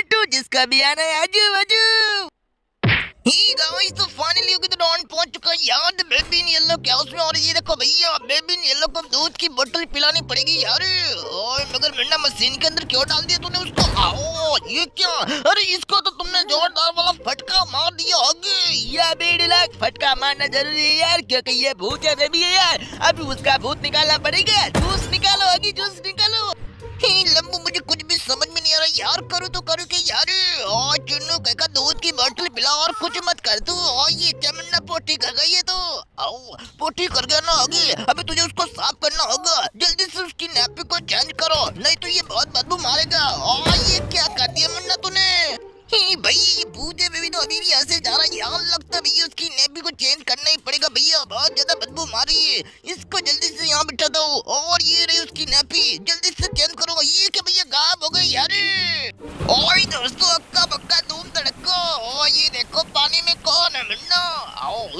मिट्टू जिसका भी आना है, आजू बाजू। ही गाइस तो फाइनली तो डॉन पहुँच चुका है। यार बेबी इन येलो क्या उसमें और ये देखो भैया बेबी इन येलो को दूध की बोतल पिलानी पड़ेगी यार। ओए मगर मिन्ना मशीन के अंदर क्यों डाल दिया तूने उसको? आओ, ये क्या? अरे, इसको तो तुमने जोरदार वाला फटका मार दिया आगे। या बेड़ी लाख फटका मारना ज़रूरी है यार, क्योंकि ये भूत है बेबी है यार। अभी उसका भूत निकालना पड़ेगा। जूस निकालो, आगे जूस निकालो। लंबू मुझे कुछ भी समझ में नहीं आ रहा। यार, करूँ तो करूँ क्या यार और चुन्नू का दूध की बोतल पिला और कुछ मत कर तू। और ये चमन्ना पोटी कर गई है तो। पोटी कर गया ना आगे। अभी तुझे उसको साफ़ करना होगा। जल्दी से उसकी नैपी को चेंज करो, नहीं तो ये बहुत बदबू मारेगा। और ये क्या कर दिया मुन्ना तूने? भाई भूत बेबी तो अभी भी यहाँ से जा रहा है। यार, लगता भैया, उसकी नेपी को चेंज करना ही पड़ेगा। भैया, बहुत ज़्यादा बदबू मार है। इसको जल्दी से यहाँ बिठा दो। और ये रही उसकी नेपी। जल्दी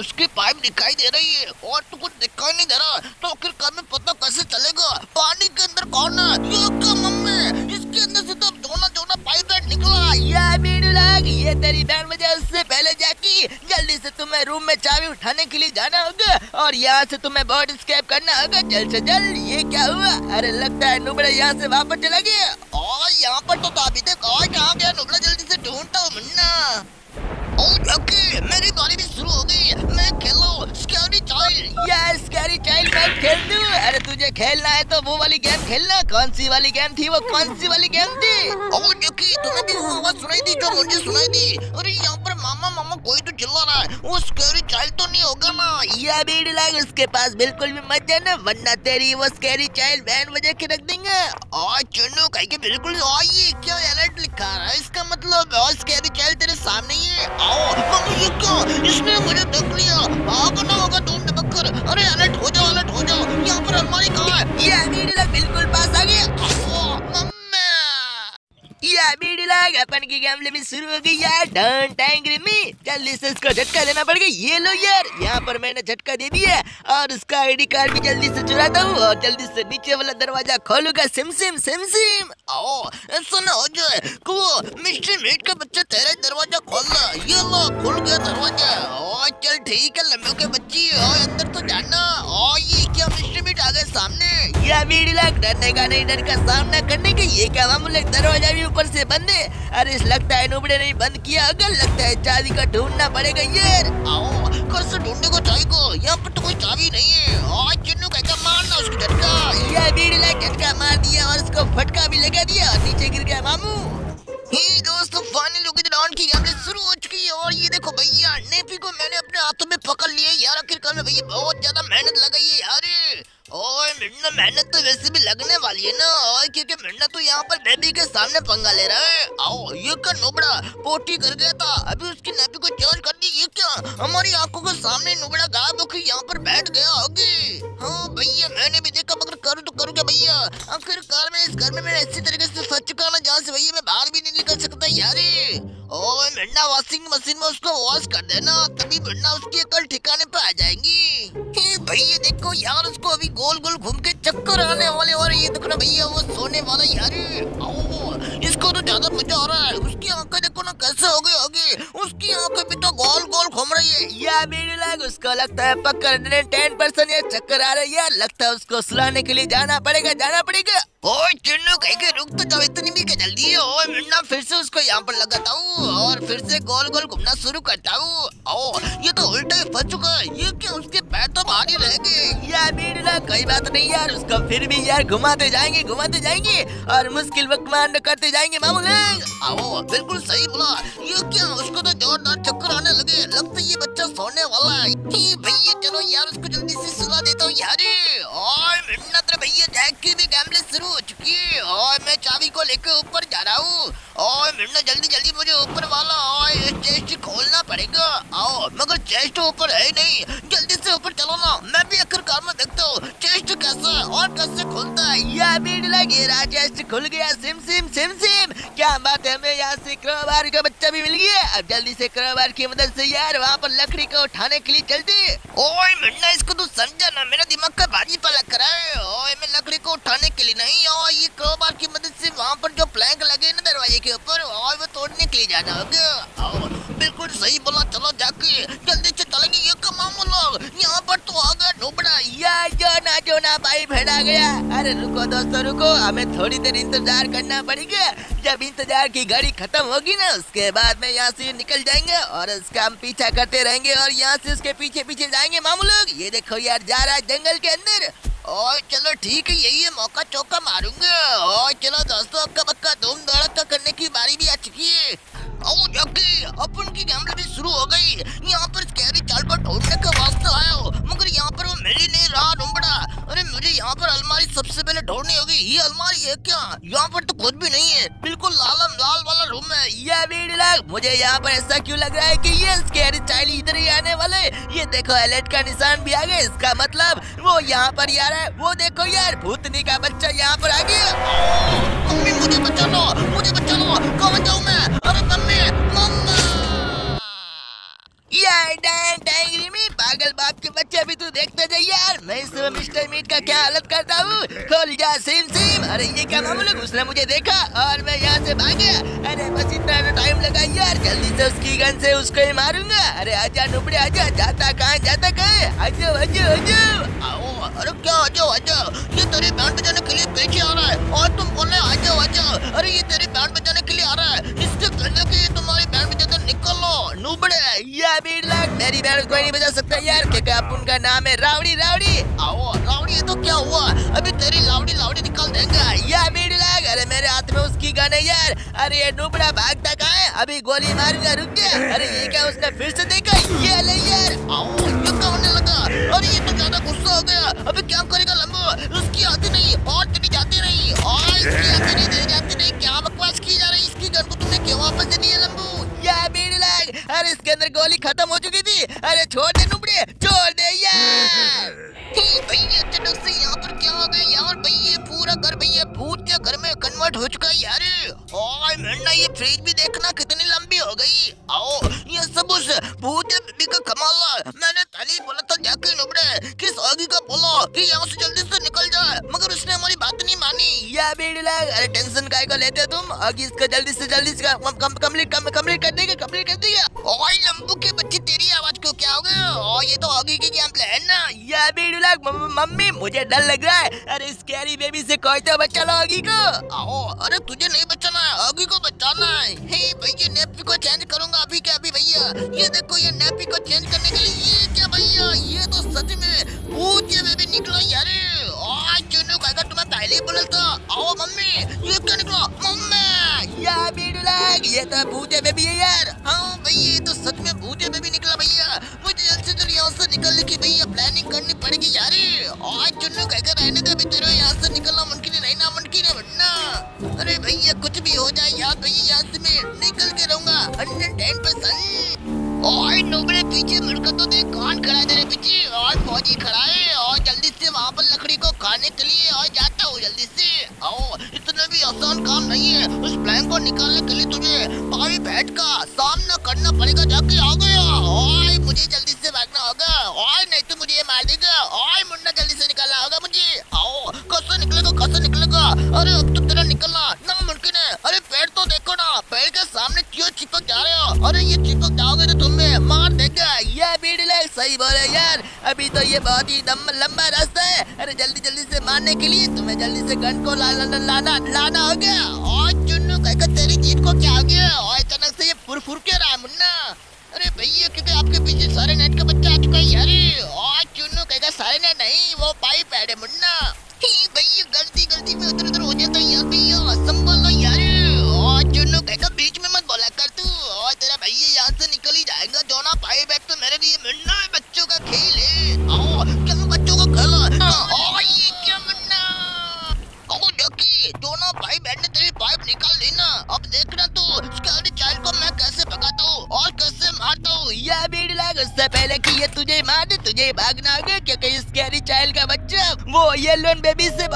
उसकी पाइप दिखाई दे रही है और तो कुछ दिखाई नहीं दे रहा। तो आखिरकार में पता कैसे चलेगा? पानी के अंदर कौन है? मम्मी इसके अंदर से तो जोना जोना पाइप निकला। या लाग, ये तेरी बहन मुझे उससे पहले जाकी। जल्दी से तुम्हें रूम में चाबी उठाने के लिए जाना होगा और यहाँ से तुम्हें बॉडी स्केप करना होगा। जल्द से जल्द ये क्या हुआ? अरे लगता है नुबड़े यहाँ से वापस चला गया। और यहाँ पर तो अभी तक और कहाँ गया? नुबड़ा जल्दी से ढूंढता हूँ मुन्ना। तुझे खेलना है तो वो वाली गेम खेलना। कौन सी वाली गेम थी वो कौन सी वाली गेम थी? ओ जकी तुम्हें भी वो आवाज़ सुनाई दी जो मुझे सुनाई दी। अरे यहाँ पर मामा मामा कोई तो चिल्ला रहा है। वो स्कैरी चाइल्ड तो नहीं होगा ना? या बीड़ी लाग उसके पास बिल्कुल भी मत जाना वरना तेरी वो स्कैरी चाइल्ड वैन बजा के रख देंगे। और चुन्नू कह के बिल्कुल ये क्या अलर्ट लिखा रहा है इसका मतलब? और स्कैरी चाइल्ड तेरे सामने ही है। आओ मम्मी ये क्या? इसने मुझे देख लिया। आग ना होगा ढूंढ कर अरे अलर्ट हो जाओ अलर्ट हो जाओ। यहाँ पर अलमारी कहाँ है? ये बिल्कुल पास आ गया। या बीड़ी लाग, अपन की गेम भी शुरू हो गई यार। डोंट एंग्री मी जल्दी से इसको झटका देना पड़ गया। ये लो यार, यहाँ पर मैंने झटका दे दिया और उसका आईडी कार्ड भी जल्दी से चुराता हूँ और जल्दी से नीचे वाला दरवाज़ा खोलूँगा। सिम सिम सिम सिम। आओ ऐसा ना हो जाए को मिस्टर मीट का बच्चा तेरा दरवाज़ा खोल रहा ये लो, खुल गया दरवाज़ा। ओ, चल, ठीक है लम्बे के बच्ची। और अंदर तो जाना। ओ, ये क्या, मिस्टर मीट आ गए? सामने। या बीड़ी लाग डरने का नहीं, डर का सामना करने के ये क्या मामूल दरवाज़ा भी ऊपर से बंद है? अरे लगता है नुबड़े ने बंद किया, अगर लगता है चाबी का ढूंढना पड़ेगा यार आओ कैसे ढूँढने को चाबी को, यहाँ पर तो कोई चाबी नहीं है। आज चिन्नू कहकर मारना उसको झटका। यह बीड़ी झटका मार दिया और उसको फटका भी लगा दिया और नीचे गिर गया मामू। मेहनत तो वैसे भी लगने वाली है ना। और क्योंकि मिन्ना तो यहाँ पर बेबी के सामने पंगा ले रहा है। आओ, ये क्या नोबड़ा पोटी कर गया था? अभी उसकी नेपी को चेंज कर दी, ये क्या? हमारी आँखों के सामने नुबड़ा गायब होकर यहाँ पर बैठ गया होगी हाँ भैया, मैंने भी देखा, मगर करूँ तो करूँ क्या भैया? आखिरकार में इस घर में मैं ऐसी तरीके से फंस चुका ना, जहाँ से भैया मैं बाहर भी नहीं निकल सकता यार। ओए मिन्ना वॉशिंग मशीन में उसको वॉश कर देना, तभी मिन्ना उसकी अकल यार, उसको अभी गोल गोल घूम के चक्कर आने वाले और ये देखो ना भैया, वो सोने वाला यार। इसको तो ज़्यादा मज़ा आ रहा है। उसकी आँखें देखो ना कैसे हो गई होगी उसकी आँखें भी तो गोल गोल घूम रही है। या मेरे लाग, उसको लगता है पकड़ टेन परसेंट ये चक्कर आ रहा है। लगता है उसको सुलाने के लिए जाना पड़ेगा जाना पड़ेगा। ओए, चिन्नू कहीं के, रुक तो जाओ, इतनी भी जल्दी है। मिन्ना फिर से उसको यहाँ पर लगाता हूँ और फिर से गोल गोल घूमना शुरू करता हूँ। ये तो उल्टा ही फंस चुका है। ये क्या, उसके पैर तो ही रह गए। कोई बात नहीं यार, उसको फिर भी यार घुमाते जाएँगे घुमाते जाएँगे और मुश्किल वक्त मान करते जाएँगे मामू आओ, बिल्कुल सही बोला। ये क्या, उसको तो जोरदार चक्कर आने लगे। लगता ये बच्चा सोने वाला है। भैया, चलो यार, उसको जल्दी से सुला देता हूँ। यार और भैया, जैक की भी गैमले शुरू हो चुकी है। और मैं चाबी को लेकर ऊपर जा रहा हूँ। और मिन्ना जल्दी जल्दी मुझे ऊपर वाला और खोलना पड़ेगा। आओ, मगर चेस्ट ऊपर है नहीं। जल्दी से ऊपर चलो ना। मैं भी आखिरकार में देखता हूँ चेस्ट कैसा और कैसे खुलता है। यह भीड़ लगे चेस्ट खुल गया। सिम सिम सिम सिम। क्या बात है, हमें यहाँ से क्रोबार का बच्चा भी मिल गया। अब जल्दी से क्रोबार की मदद से यार, वहाँ पर लकड़ी को उठाने के लिए चलते ओए मिन्ना इसको तू समझा ना। अरे रुको दोस्तों, रुको। हमें थोड़ी देर इंतज़ार करना पड़ेगा। जब इंतज़ार की घड़ी खत्म होगी ना, उसके बाद में यहाँ से निकल जाएँगे और उसका हम पीछा करते रहेंगे और यहाँ से उसके पीछे पीछे जाएँगे। मामू लोग, ये देखो यार, जा रहा है जंगल के अंदर। और चलो ठीक है, यही है, मौका चौका मारूँगा। और चलो दोस्तों अक्का बक्का धूम धड़का करने की बारी भी आ चुकी है। ओ जबकि अपन की गेम भी शुरू हो गई। यहाँ पर स्कैरी चाल को ढूँढने के वास्ते आया हो, मगर यहाँ पर वो मिल ही नहीं रहा ढूंढा अरे मुझे यहाँ पर अलमारी सबसे पहले ढूंढनी होगी, ये अलमारी है क्या? यहाँ पर तो कुछ भी नहीं है। बिल्कुल लालम लाल वाला रूम है। ये लग मुझे यहाँ पर ऐसा क्यों लग रहा है कि ये स्कैरी चाइल्ड इधर ही आने वाले ये देखो अलर्ट का निशान भी आ गया। इसका मतलब वो यहाँ पर रहा है। वो देखो यार, भूतनी का बच्चा यहाँ पर आ गया। मम्मी, मुझे लो मुझे बचा लो कहाँ जाऊँ मैं? अरे मम्मी यार पागल बाप के बच्चे अभी तू देखते जा यार। मैं इस मिस्टर मीट का क्या हालत करता हूँ खोल जा सिम सिम अरे, ये क्या मामूल उसने मुझे देखा और मैं यहाँ से भाग गया। अरे, बस इतना टाइम लगा यार। जल्दी से उसकी गन से उसको ही मारूँगा। अरे आजा नुबड़े आजा जाता कहाँ जाता कहाँ आजो आजो आओ, अरे, क्या आजो आजो ये तेरे बैंड बजाने के लिए पीछे आ रहा है। और तुम बोल रहे आजो आजो अरे, ये तेरे बैंड बजाने के लिए आ रहा है। इससे पहले कि तुम्हारी बैंड बजाते निकलो नुबड़े। ये बीड़ लाख मेरी बैंड कोई नहीं बजा सकता यार। क्योंकि अब उनका नाम है रावड़ी रावड़ी। आओ हाथ में उसकी गन है यार। अरे, ये नुबड़ा भागता कहाँ है अभी गोली मारूँगा रुक गया। अरे, ये क्या उसने फिर से देखा? ये ले यार। क्या होने लगा। अरे, ये तो ज़्यादा गुस्सा हो गया। अभी क्या करेगा लंबो? उसकी आती नहीं, और जाती नहीं, और इसकी आती नहीं जाती नहीं। क्या बकवास की जा रही इसकी? गन को तुमने क्यों वापस देनी है लंबू? या लाग अरे, इसके अंदर गोली खत्म हो चुकी थी। अरे, छोड़ दे नुबड़े छोड़ दे यार। चुका यार। और मिलना ये फ्रिज भी देखना कितनी लंबी हो गई। आओ, ये सब उस भूत बीबी का कमाल है। मैंने ही बोला था, जाके नुबड़े किस आगे का बोलो कि यहाँ से जल्दी से निकल जाए। मगर उसने हमारी बात नहीं मानी। या बेड़ी लग, अरे टेंशन काय को लेते तुम? आगे इसका जल्दी से जल्दी से कंप्लीट कंप्लीट कर देगा कंप्लीट कर देगा। ओए, लंबू के बच्चे, तेरी आवाज़ को क्या हो गया? ओ ये तो आगे की गेम प्ले है? ना या बेड़ी लग मम्मी, मुझे डर लग रहा है। अरे स्कैरी बेबी से कोई तो बच्चा लो आगे को। में भूत ये बेबी निकला यार। आज चुनू तुम्हें पहले ही बोला था आओ, मम्मी, ये क्या निकला? मम्मी, या बीड़ू लग, ये तो भूत है बेबी है यार। हाँ भैया ये तो सच में भूत है बेबी निकला भैया। मुझे जल्द से जल्द यहाँ से निकलने की भैया प्लानिंग करनी पड़ेगी यार। आज चुनू कहकर रहने दे, अभी तेरे यहाँ से निकलना मुमकिन है। नहीं ना मुमकिन है, वरना। अरे भैया, कुछ भी हो जाए यार, भैया, यहाँ से मैं निकल के रहूँगा। Hundred ten percent. और नोबड़े पीछे मुड़कर तो देख, कौन खड़ा है तेरे पीछे? और फौजी खड़ा है। लकड़ी को लिए और जाता हूँ जल्दी से। आओ, इतना भी आसान काम नहीं है। उस प्लान को निकालने के लिए तुझे पावी बैठ का सामना करना पड़ेगा जाके। आ गया। मुझे जल्दी से भागना होगा। और नहीं तो मुझे मार देगा। और मुन्ना जल्दी से निकालना होगा मुझे। आओ कैसे निकलेगा कैसे निकलेगा? अरे, अब तो तेरा निकलना नामुमकिन है। अरे, पेड़ तो देखो ना। पेड़ के सामने क्यों चिपक जा रहे हो? अरे, ये चिपक जाओगे तो तुम्हें मार देगा। ये बीड़ी सही बोले यार। अभी तो ये बहुत ही लंबा रास्ता है। अरे, जल्दी जल्दी मारने के लिए तुम्हें जल्दी से गन को ला, ला, ला, लाना लाना हो गया। और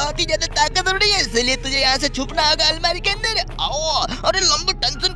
बहुत ही ज़्यादा रही है, इसलिए तुझे यहाँ से छुपना होगा अलमारी के अंदर। आओ, अरे लंबू टेंशन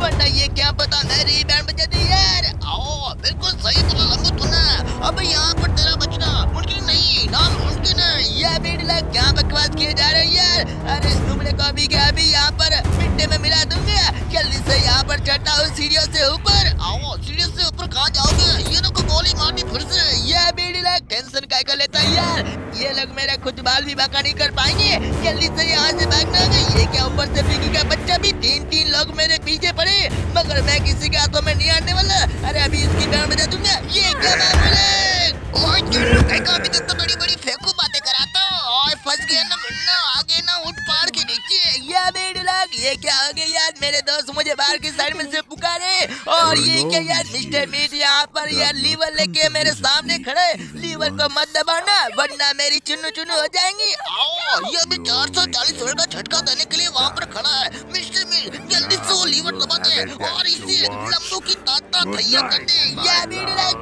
वरना ये क्या पता मेरी बैंड बजा दी यार। आओ, बिल्कुल सही बोला लंबू तूने। अबे यहाँ पर तेरा बचना मुमकिन नहीं ना मुमकिन ये बीड़ला क्या बकवास किए जा रहे यार? अरे तुमने को अभी क्या, अभी यहाँ पर मिट्टी में मिला दूँगा। जल्दी से यहाँ पर चढ़ता हूँ सीढ़ियों से ऊपर। आओ सीढ़ी से ऊपर कहाँ जाओगे? ये लोग गोली मारनी फिर से। ये बीड़ला टेंशन काय कर लेता है यार? ये लोग मेरा खुद बाल भी बाका नहीं कर पाएँगे। जल्दी से यहाँ से भागना ये क्या ऊपर से का बच्चा भी तीन तीन लोग मेरे पीछे पड़े। मगर मैं किसी के हाथों में नहीं आने वाला। अरे अभी इसकी बजा दूँगा। ये क्या मामला है? और ये क्या यार मिस्टर मीडिया यहाँ पर यार लीवर लेके मेरे सामने खड़े। लीवर को मत दबाना वरना मेरी चुनु चुनु हो जाएँगी। आओ ये अभी चालीस रुपए का झटका देने के लिए वहाँ पर खड़ा है। मिस्टर मीट जल्दी से वो लीवर दबाते हैं। और इसे लम्बू की ताता तैयार करते हैं। यार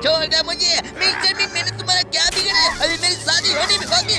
छोड़ दे मुझे। मिस्टर मीट मैंने तुम्हारा क्या बिगड़ा है? अभी मेरी शादी होने में बाकी